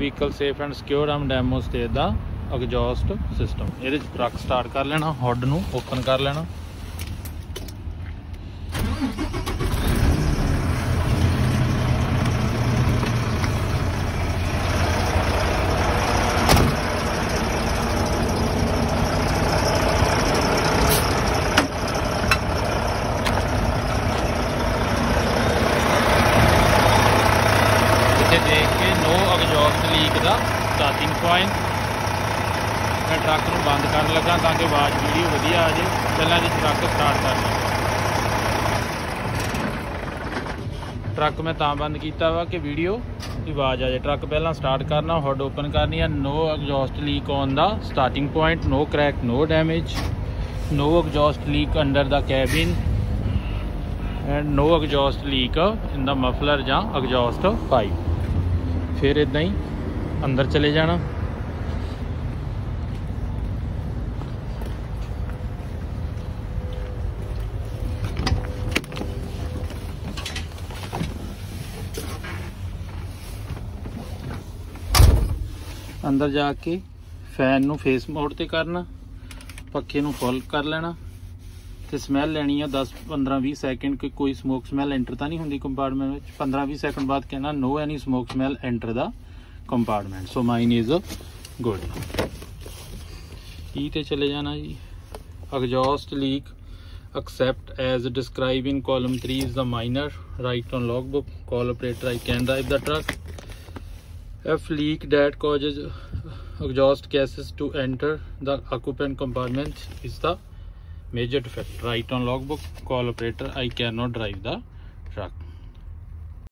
vehicle safe and secure I'm demonstrate the exhaust system ਇਹਦੇ ਵਿੱਚ truck start ਕਰ ਲੈਣਾ ਹੌਡ ਨੂੰ ਓਪਨ ਕਰ ਲੈਣਾ ਇੱਥੇ ਦੇਖ ਕੇ ਨੋ ਐਗਜ਼ੌਸਟ ਲੀਕ ਦਾ ਸਟਾਰਟਿੰਗ ਪੁਆਇੰਟ ਮੈਂ ਟਰੱਕ ਨੂੰ ਬੰਦ ਕਰਨ ਲੱਗਾ ਤਾਂ ਕਿ ਆਵਾਜ਼ ਵੀਡੀਓ ਵਧੀਆ ਆ ਜੇ ਪਹਿਲਾਂ ਜੀ ਟਰੱਕ ਸਟਾਰਟ ਕਰ ਲਿਆ ਟਰੱਕ ਮੈਂ ਤਾਂ ਬੰਦ ਕੀਤਾ ਵਾ ਕਿ ਵੀਡੀਓ ਦੀ ਆਵਾਜ਼ ਆ ਜੇ ਟਰੱਕ ਪਹਿਲਾਂ ਸਟਾਰਟ ਕਰਨਾ ਹੌਡ ਓਪਨ ਕਰਨੀ ਆ no exhaust leak on the starting point no crack no damage no exhaust leak under the cabin and no exhaust leak in the muffler ja exhaust pipe ਫਿਰ ਇਦਾਂ ਹੀ ਅੰਦਰ ਚਲੇ ਜਾਣਾ ਅੰਦਰ ਜਾ ਕੇ ਫੈਨ ਨੂੰ ਫੇਸ ਮੋਡ ਤੇ ਕਰਨਾ ਪੱਖੇ ਨੂੰ ਫੁੱਲ ਕਰ ਲੈਣਾ ਤੇ ਸਮੈਲ ਲੈਣੀ ਹੈ 10 15 20 ਸੈਕਿੰਡ ਕਿ ਕੋਈ ਸਮੋਕ ਸਮੈਲ ਐਂਟਰ ਤਾਂ ਨਹੀਂ ਹੁੰਦੀ ਕੰਪਾਰਟਮੈਂਟ ਵਿੱਚ 15 20 ਸੈਕਿੰਡ ਬਾਅਦ ਕਹਿਣਾ no any smoke smell enter the compartment so mine is good ਈ ਤੇ ਚਲੇ ਜਾਣਾ ਜੀ exhaust leak accept as described in column 3 is the minor write on logbook call operator i can drive the truck f leak that causes exhaust gases to enter the occupant compartment is the major defect write on logbook call operator i cannot drive the truck